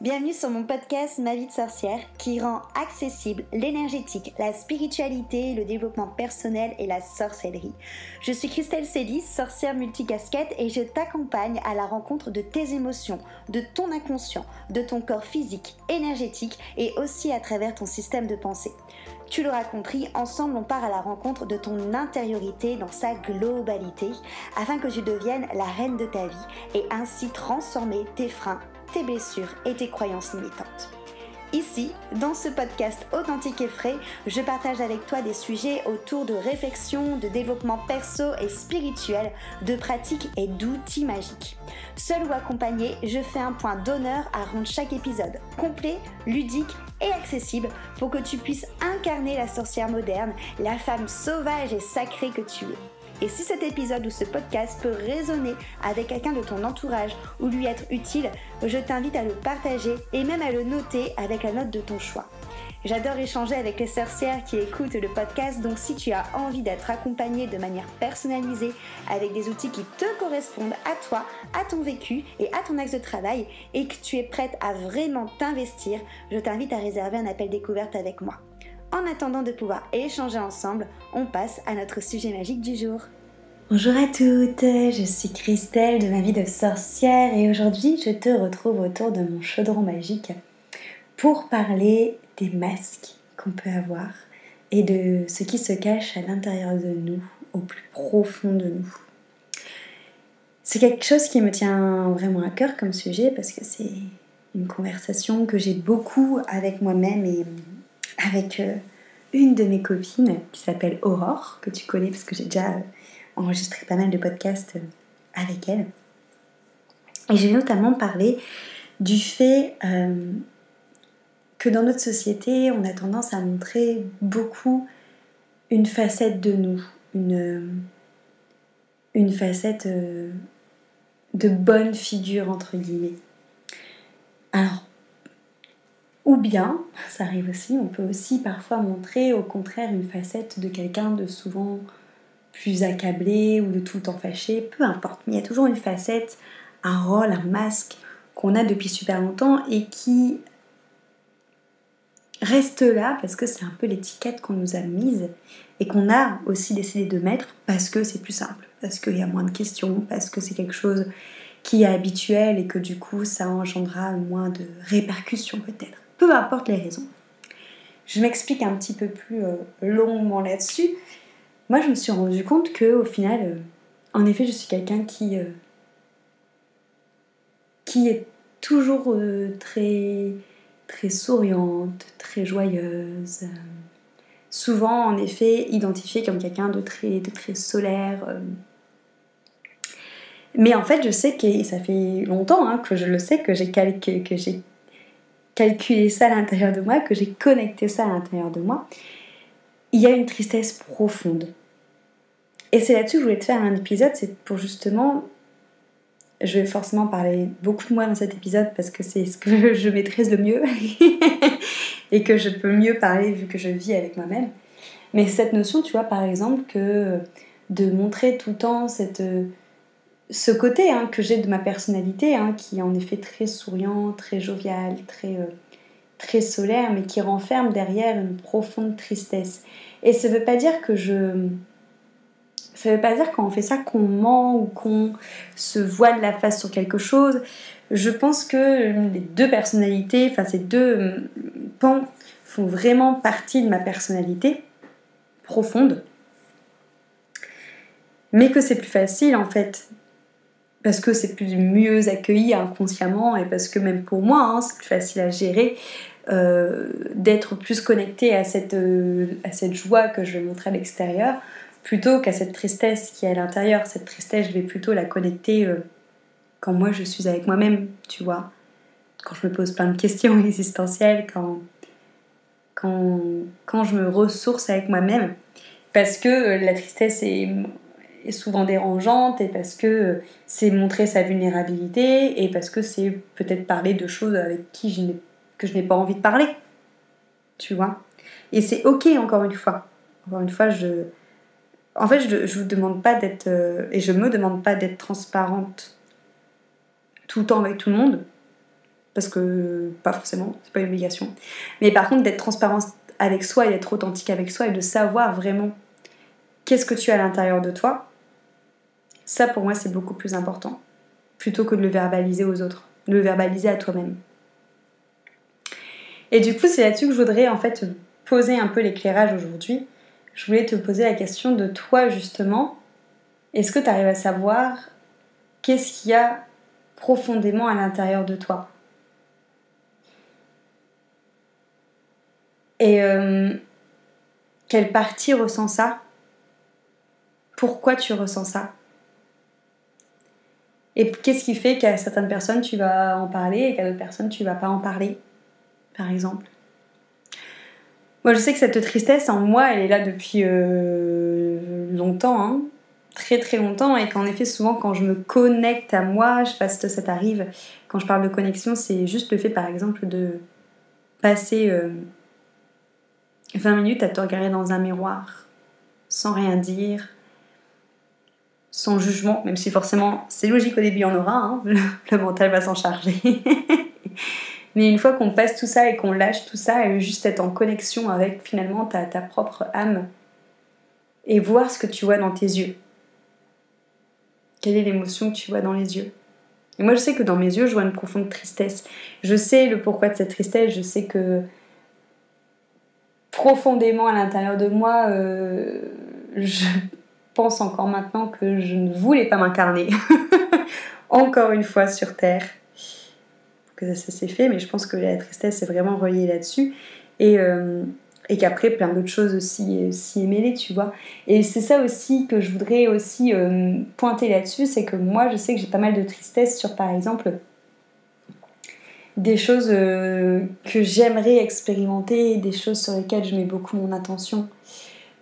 Bienvenue sur mon podcast Ma vie de sorcière qui rend accessible l'énergétique, la spiritualité, le développement personnel et la sorcellerie. Je suis Christelle Célis, sorcière multicasquette et je t'accompagne à la rencontre de tes émotions, de ton inconscient, de ton corps physique, énergétique et aussi à travers ton système de pensée. Tu l'auras compris, ensemble on part à la rencontre de ton intériorité dans sa globalité afin que tu deviennes la reine de ta vie et ainsi transformer tes freins tes blessures et tes croyances limitantes. Ici, dans ce podcast authentique et frais, je partage avec toi des sujets autour de réflexion, de développement perso et spirituel, de pratiques et d'outils magiques. Seul ou accompagné, je fais un point d'honneur à rendre chaque épisode complet, ludique et accessible pour que tu puisses incarner la sorcière moderne, la femme sauvage et sacrée que tu es. Et si cet épisode ou ce podcast peut résonner avec quelqu'un de ton entourage ou lui être utile, je t'invite à le partager et même à le noter avec la note de ton choix. J'adore échanger avec les sorcières qui écoutent le podcast, donc si tu as envie d'être accompagnée de manière personnalisée avec des outils qui te correspondent à toi, à ton vécu et à ton axe de travail, et que tu es prête à vraiment t'investir, je t'invite à réserver un appel découverte avec moi. En attendant de pouvoir échanger ensemble, on passe à notre sujet magique du jour. Bonjour à toutes, je suis Christelle de ma vie de sorcière et aujourd'hui je te retrouve autour de mon chaudron magique pour parler des masques qu'on peut avoir et de ce qui se cache à l'intérieur de nous, au plus profond de nous. C'est quelque chose qui me tient vraiment à cœur comme sujet parce que c'est une conversation que j'ai beaucoup avec moi-même et avec euh, une de mes copines qui s'appelle Aurore, que tu connais parce que j'ai déjà enregistré pas mal de podcasts euh, avec elle. Et j'ai notamment parlé du fait que dans notre société, on a tendance à montrer beaucoup une facette de nous, une, une facette de bonne figure, entre guillemets. Alors, ou bien, ça arrive aussi, on peut aussi parfois montrer au contraire une facette de quelqu'un de souvent plus accablé ou de tout le temps fâché, peu importe. Mais il y a toujours une facette, un rôle, un masque qu'on a depuis super longtemps et qui reste là parce que c'est un peu l'étiquette qu'on nous a mise et qu'on a aussi décidé de mettre parce que c'est plus simple, parce qu'il y a moins de questions, parce que c'est quelque chose qui est habituel et que du coup ça engendra moins de répercussions peut-être peu importe les raisons. Je m'explique un petit peu plus euh, longuement là-dessus. Moi, je me suis rendu compte que, au final, euh, en effet, je suis quelqu'un qui, euh, qui est toujours très, très souriante, très joyeuse. souvent, en effet, identifiée comme quelqu'un de très, de très solaire. Mais en fait, je sais que ça fait longtemps hein, que je le sais, que j'ai calculé ça à l'intérieur de moi, que j'ai connecté ça à l'intérieur de moi, il y a une tristesse profonde. Et c'est là-dessus que je voulais te faire un épisode, c'est pour justement, je vais forcément parler beaucoup de moi dans cet épisode parce que c'est ce que je maîtrise le mieux et que je peux mieux parler vu que je vis avec moi-même. Mais cette notion, tu vois, par exemple, que de montrer tout le temps cette ce côté hein, que j'ai de ma personnalité, hein, qui est en effet très souriant, très jovial, très, euh, très solaire, mais qui renferme derrière une profonde tristesse. Et ça veut pas dire que je... Ça veut pas dire quand on fait ça qu'on ment ou qu'on se voile la face sur quelque chose. Je pense que les deux personnalités, enfin ces deux euh, pans font vraiment partie de ma personnalité profonde. Mais que c'est plus facile en fait parce que c'est plus mieux accueilli inconsciemment et parce que même pour moi, hein, c'est plus facile à gérer euh, d'être plus connecté à cette, euh, à cette joie que je vais montrer à l'extérieur plutôt qu'à cette tristesse qui est à l'intérieur. Cette tristesse, je vais plutôt la connecter euh, quand moi je suis avec moi-même, tu vois. Quand je me pose plein de questions existentielles, quand, quand, quand je me ressource avec moi-même. Parce que la tristesse est souvent dérangeante et parce que c'est montrer sa vulnérabilité et parce que c'est peut-être parler de choses avec qui je que je n'ai pas envie de parler. Tu vois? Et c'est ok encore une fois. Encore une fois, je... En fait, je ne vous demande pas d'être... Euh, et je me demande pas d'être transparente tout le temps avec tout le monde. parce que pas forcément, c'est pas une obligation. Mais par contre, d'être transparent avec soi et d'être authentique avec soi et de savoir vraiment qu'est-ce que tu as à l'intérieur de toi, ça pour moi c'est beaucoup plus important, plutôt que de le verbaliser aux autres, de le verbaliser à toi-même. Et du coup, c'est là-dessus que je voudrais en fait poser un peu l'éclairage aujourd'hui. Je voulais te poser la question de toi justement. Est-ce que tu arrives à savoir qu'est-ce qu'il y a profondément à l'intérieur de toi? Et euh, quelle partie ressent ça? Pourquoi tu ressens ça? Et qu'est-ce qui fait qu'à certaines personnes tu vas en parler et qu'à d'autres personnes tu vas pas en parler, par exemple? Moi je sais que cette tristesse en moi elle est là depuis euh, longtemps, hein. très très longtemps, et qu'en effet souvent quand je me connecte à moi, je fasse que ça t'arrive, quand je parle de connexion, c'est juste le fait par exemple de passer. Euh, 20 minutes à te regarder dans un miroir, sans rien dire, sans jugement, même si forcément c'est logique au début en aura, hein, le, mental va s'en charger. Mais une fois qu'on passe tout ça et qu'on lâche tout ça, et juste être en connexion avec finalement ta, ta propre âme et voir ce que tu vois dans tes yeux. Quelle est l'émotion que tu vois dans les yeux? Et moi je sais que dans mes yeux je vois une profonde tristesse. Je sais le pourquoi de cette tristesse, je sais que profondément à l'intérieur de moi, euh, je pense encore maintenant que je ne voulais pas m'incarner encore une fois sur Terre. Que ça, s'est fait, mais je pense que la tristesse est vraiment reliée là-dessus. Et, euh, qu'après, plein d'autres choses aussi s'y mêlées, tu vois. Et c'est ça aussi que je voudrais aussi euh, pointer là-dessus, c'est que moi, je sais que j'ai pas mal de tristesse sur, par exemple, des choses euh, que j'aimerais expérimenter, des choses sur lesquelles je mets beaucoup mon attention,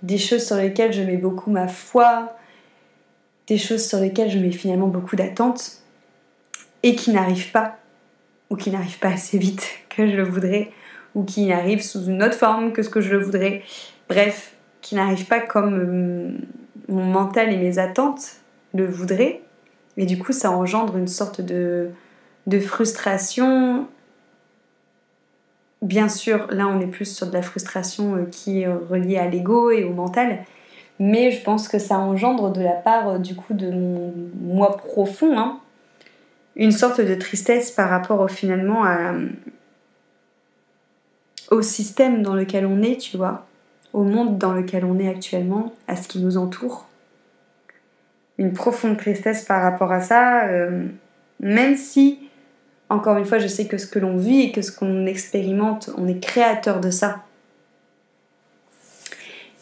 des choses sur lesquelles je mets beaucoup ma foi, des choses sur lesquelles je mets finalement beaucoup d'attentes et qui n'arrivent pas, ou qui n'arrivent pas assez vite que je le voudrais, ou qui n'arrivent sous une autre forme que ce que je le voudrais. Bref, qui n'arrivent pas comme euh, mon mental et mes attentes le voudraient. Et du coup, ça engendre une sorte de, de frustration. Bien sûr, là on est plus sur de la frustration euh, qui est reliée à l'ego et au mental, mais je pense que ça engendre de la part euh, du coup de mon moi profond hein, une sorte de tristesse par rapport au, finalement au système dans lequel on est, tu vois, au monde dans lequel on est actuellement, à ce qui nous entoure. Une profonde tristesse par rapport à ça, euh, même si encore une fois, je sais que ce que l'on vit et que ce qu'on expérimente, on est créateur de ça.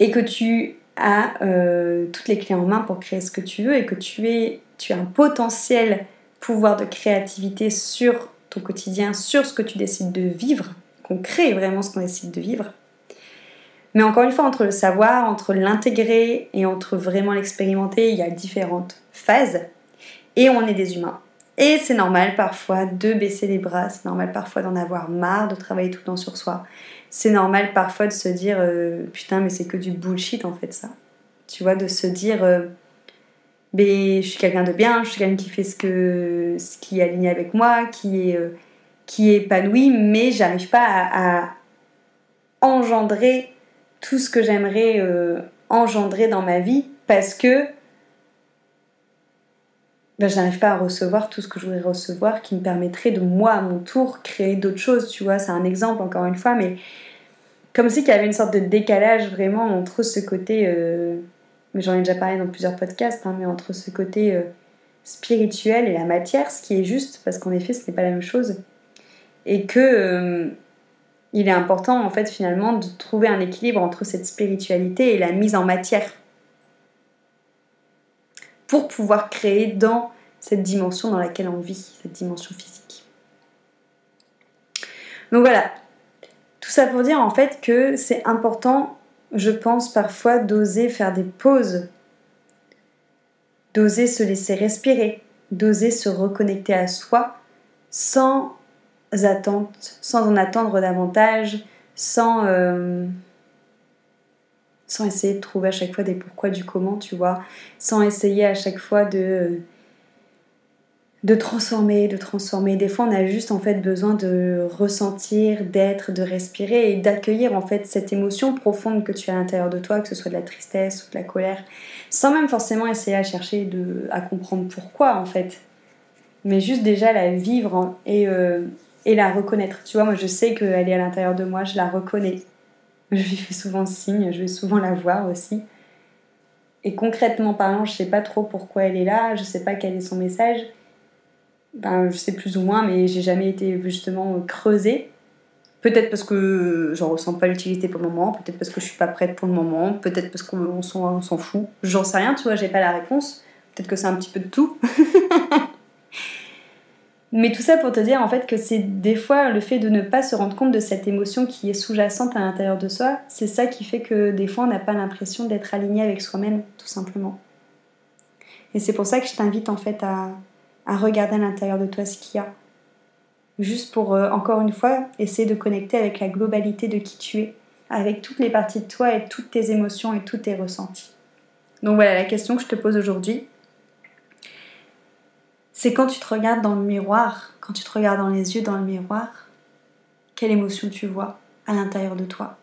Et que tu as euh, toutes les clés en main pour créer ce que tu veux et que tu, es, tu as un potentiel pouvoir de créativité sur ton quotidien, sur ce que tu décides de vivre, qu'on crée vraiment ce qu'on décide de vivre. Mais encore une fois, entre le savoir, entre l'intégrer et entre vraiment l'expérimenter, il y a différentes phases. Et on est des humains. Et c'est normal parfois de baisser les bras, c'est normal parfois d'en avoir marre, de travailler tout le temps sur soi. C'est normal parfois de se dire euh, putain mais c'est que du bullshit en fait ça. Tu vois, de se dire euh, je suis quelqu'un de bien, je suis quelqu'un qui fait ce, ce qui est aligné avec moi, qui est, euh, épanoui, mais j'arrive pas à, engendrer tout ce que j'aimerais engendrer dans ma vie parce que ben, je n'arrive pas à recevoir tout ce que je voudrais recevoir qui me permettrait de moi à mon tour créer d'autres choses, tu vois, c'est un exemple encore une fois, mais comme si il y avait une sorte de décalage vraiment entre ce côté, euh, mais j'en ai déjà parlé dans plusieurs podcasts, hein, mais entre ce côté euh, spirituel et la matière, ce qui est juste, parce qu'en effet ce n'est pas la même chose, et que euh, il est important en fait finalement de trouver un équilibre entre cette spiritualité et la mise en matière pour pouvoir créer dans cette dimension dans laquelle on vit, cette dimension physique. Donc voilà, tout ça pour dire en fait que c'est important, je pense parfois, d'oser faire des pauses, d'oser se laisser respirer, d'oser se reconnecter à soi sans attente, sans en attendre davantage, sans... Euh, sans essayer de trouver à chaque fois des pourquoi du comment, tu vois, sans essayer à chaque fois de de transformer, de transformer. Des fois, on a juste en fait besoin de ressentir, d'être, de respirer et d'accueillir en fait cette émotion profonde que tu as à l'intérieur de toi, que ce soit de la tristesse ou de la colère, sans même forcément essayer à chercher de, à comprendre pourquoi en fait, mais juste déjà la vivre et, euh, et la reconnaître. Tu vois, moi je sais qu'elle est à l'intérieur de moi, je la reconnais. Je lui fais souvent signe, je vais souvent la voir aussi. Et concrètement parlant, je sais pas trop pourquoi elle est là, je sais pas quel est son message ben, je sais plus ou moins, mais j'ai jamais été justement creusée. Peut-être parce que j'en ressens pas l'utilité pour le moment, peut-être parce que je suis pas prête pour le moment, peut-être parce qu'on s'en fout. J'en sais rien, tu vois, j'ai pas la réponse. Peut-être que c'est un petit peu de tout. mais tout ça pour te dire en fait que c'est des fois le fait de ne pas se rendre compte de cette émotion qui est sous-jacente à l'intérieur de soi, c'est ça qui fait que des fois on n'a pas l'impression d'être aligné avec soi-même, tout simplement. Et c'est pour ça que je t'invite en fait à, à regarder à l'intérieur de toi ce qu'il y a. Juste pour, euh, encore une fois, essayer de connecter avec la globalité de qui tu es, avec toutes les parties de toi et toutes tes émotions et tous tes ressentis. Donc voilà la question que je te pose aujourd'hui. C'est quand tu te regardes dans le miroir, quand tu te regardes dans les yeux dans le miroir, quelle émotion tu vois à l'intérieur de toi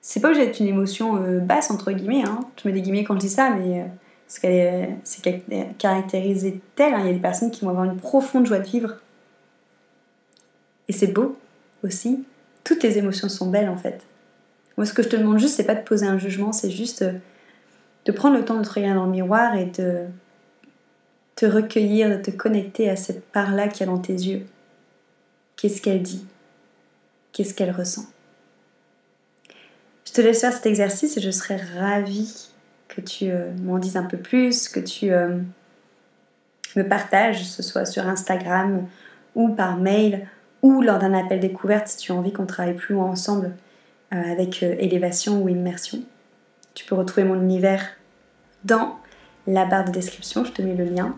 c'est pas obligé d'être une émotion euh, basse entre guillemets, hein. je mets des guillemets quand je dis ça, mais euh, parce qu'elle est, caractérisée telle. Hein. Il y a des personnes qui vont avoir une profonde joie de vivre. Et c'est beau aussi. Toutes les émotions sont belles en fait. Moi, ce que je te demande juste, c'est pas de poser un jugement, c'est juste de prendre le temps de te regarder dans le miroir et de te recueillir, de te connecter à cette part-là qui est dans tes yeux. Qu'est-ce qu'elle dit? Qu'est-ce qu'elle ressent? Je te laisse faire cet exercice et je serai ravie que tu euh, m'en dises un peu plus, que tu euh, me partages, que ce soit sur Instagram ou par mail ou lors d'un appel découverte si tu as envie qu'on travaille plus loin ensemble euh, avec élévation ou immersion. Tu peux retrouver mon univers dans la barre de description, je te mets le lien.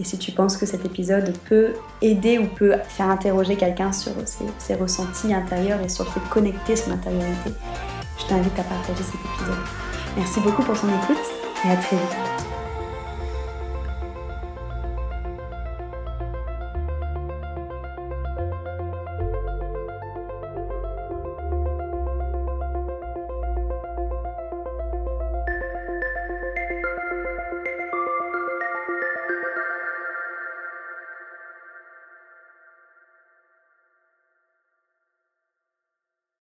Et si tu penses que cet épisode peut aider ou peut faire interroger quelqu'un sur ses, ressentis intérieurs et sur le fait de connecter son intériorité, je t'invite à partager cet épisode. Merci beaucoup pour son écoute et à très vite.